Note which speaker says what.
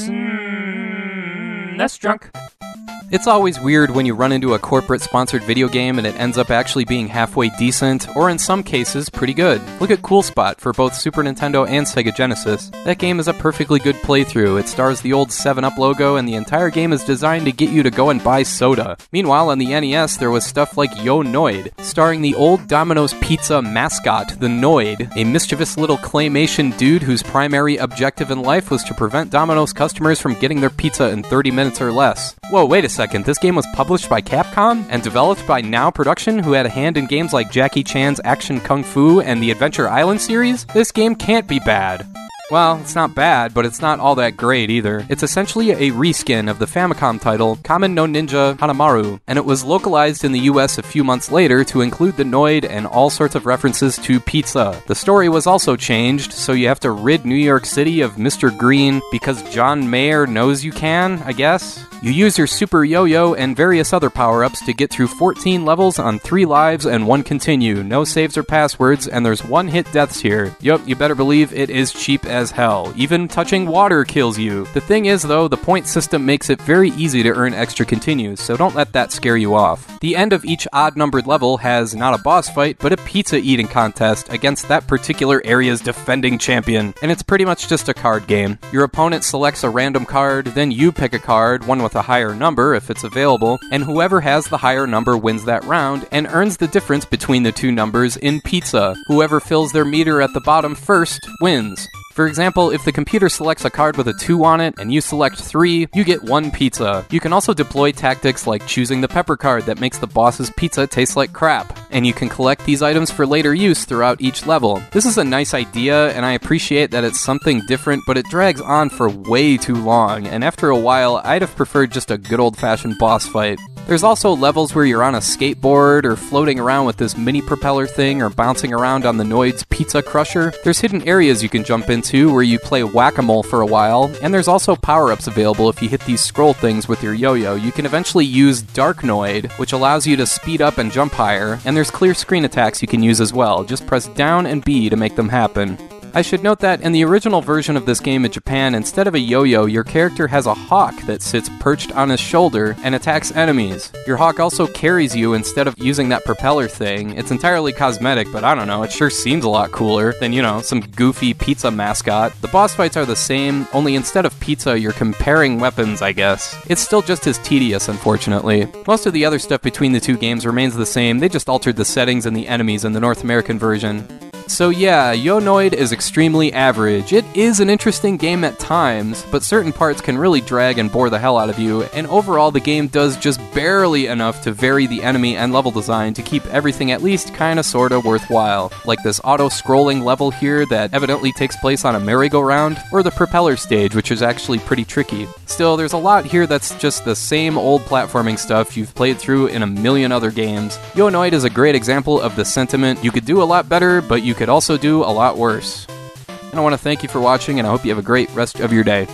Speaker 1: Mm, that's drunk.
Speaker 2: It's always weird when you run into a corporate sponsored video game and it ends up actually being halfway decent, or in some cases, pretty good. Look at Cool Spot for both Super Nintendo and Sega Genesis. That game is a perfectly good playthrough. It stars the old 7 Up logo, and the entire game is designed to get you to go and buy soda. Meanwhile, on the NES, there was stuff like Yo Noid, starring the old Domino's Pizza mascot, the Noid, a mischievous little claymation dude whose primary objective in life was to prevent Domino's customers from getting their pizza in 30 minutes or less. Whoa, wait a second, this game was published by Capcom and developed by Now Production, who had a hand in games like Jackie Chan's Action Kung Fu and the Adventure Island series? This game can't be bad. Well, it's not bad, but it's not all that great either. It's essentially a reskin of the Famicom title Kamen no Ninja Hanamaru, and it was localized in the US a few months later to include the Noid and all sorts of references to pizza. The story was also changed, so you have to rid New York City of Mr. Green because John Mayer knows you can, I guess. You use your Super Yo Yo and various other power ups to get through 14 levels on 3 lives and 1 continue. No saves or passwords, and there's 1 hit deaths here. Yup, you better believe it is cheap as hell. Even touching water kills you. The thing is, though, the point system makes it very easy to earn extra continues, so don't let that scare you off. The end of each odd numbered level has not a boss fight, but a pizza eating contest against that particular area's defending champion, and it's pretty much just a card game. Your opponent selects a random card, then you pick a card, one with a higher number if it's available, and whoever has the higher number wins that round and earns the difference between the two numbers in pizza. Whoever fills their meter at the bottom first wins. For example, if the computer selects a card with a 2 on it and you select 3, you get 1 pizza. You can also deploy tactics like choosing the pepper card that makes the boss's pizza taste like crap, and you can collect these items for later use throughout each level. This is a nice idea, and I appreciate that it's something different, but it drags on for way too long, and after a while, I'd have preferred just a good old fashioned boss fight. There's also levels where you're on a skateboard or floating around with this mini propeller thing or bouncing around on the Noid's Pizza Crusher. There's hidden areas you can jump into where you play whack a mole for a while, and there's also power ups available if you hit these scroll things with your yo yo. You can eventually use Dark Noid, which allows you to speed up and jump higher, and there's clear screen attacks you can use as well. Just press down and B to make them happen. I should note that in the original version of this game in Japan, instead of a yo yo, your character has a hawk that sits perched on his shoulder and attacks enemies. Your hawk also carries you instead of using that propeller thing. It's entirely cosmetic, but I don't know, it sure seems a lot cooler than, you know, some goofy pizza mascot. The boss fights are the same, only instead of pizza, you're comparing weapons, I guess. It's still just as tedious, unfortunately. Most of the other stuff between the two games remains the same, they just altered the settings and the enemies in the North American version. So yeah, Yo Noid is extremely average. It is an interesting game at times, but certain parts can really drag and bore the hell out of you, and overall the game does just barely enough to vary the enemy and level design to keep everything at least kinda sorta worthwhile. Like this auto-scrolling level here that evidently takes place on a merry-go-round, or the propeller stage, which is actually pretty tricky. Still, there's a lot here that's just the same old platforming stuff you've played through in a million other games. Yo Noid is a great example of the sentiment you could do a lot better, but you could also do a lot worse. And I want to thank you for watching, and I hope you have a great rest of your day.